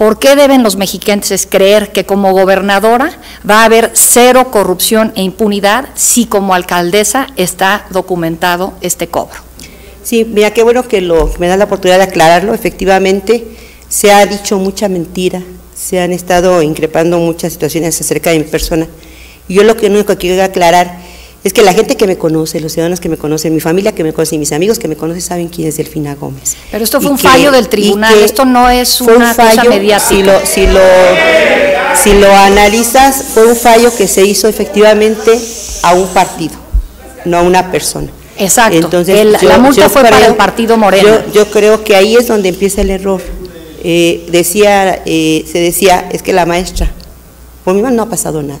¿Por qué deben los mexiquenses creer que como gobernadora va a haber cero corrupción e impunidad si como alcaldesa está documentado este cobro? Sí, mira, qué bueno que lo, me da la oportunidad de aclararlo. Efectivamente, se ha dicho mucha mentira, se han estado increpando muchas situaciones acerca de mi persona. Yo lo que único que quiero aclarar es que la gente que me conoce, los ciudadanos que me conocen, mi familia que me conoce y mis amigos que me conocen saben quién es Delfina Gómez. Pero esto fue Y un que- fallo del tribunal, esto no es un una cosa fallo, mediática. Si lo, si, lo, si lo analizas, fue un fallo que se hizo efectivamente a un partido, no a una persona. Exacto. El- la multa fue para el partido Morena. Yo, yo creo que ahí es donde empieza el error. Eh, decía, eh, se decía, es que la maestra, por mi mano no ha pasado nada.